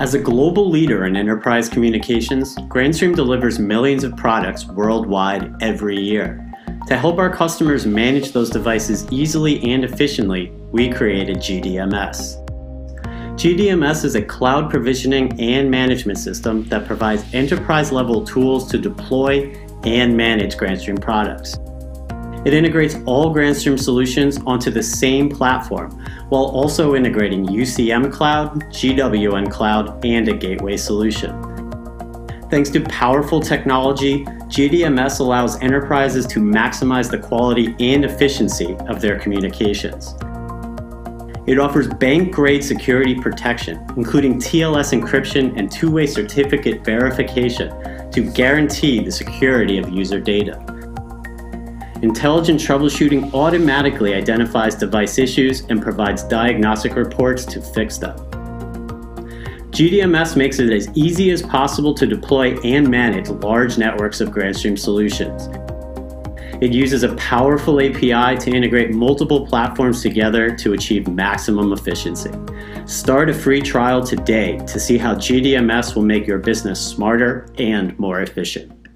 As a global leader in enterprise communications, Grandstream delivers millions of products worldwide every year. To help our customers manage those devices easily and efficiently, we created GDMS. GDMS is a cloud provisioning and management system that provides enterprise level tools to deploy and manage Grandstream products. It integrates all Grandstream solutions onto the same platform while also integrating UCM Cloud, GWN Cloud, and a gateway solution. Thanks to powerful technology, GDMS allows enterprises to maximize the quality and efficiency of their communications. It offers bank-grade security protection, including TLS encryption and two-way certificate verification to guarantee the security of user data. Intelligent troubleshooting automatically identifies device issues and provides diagnostic reports to fix them. GDMS makes it as easy as possible to deploy and manage large networks of Grandstream solutions, it uses a powerful API to integrate multiple platforms together to achieve maximum efficiency. Start a free trial today to see how GDMS will make your business smarter and more efficient.